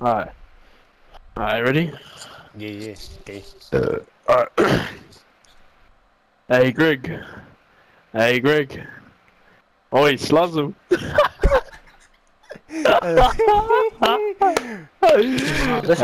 Alright. Alright, ready? Yeah, yeah. Okay. Uh, alright. hey, Greg. Hey, Greg. Oi, him.